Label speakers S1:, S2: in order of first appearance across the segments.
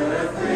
S1: earth.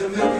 S1: a million.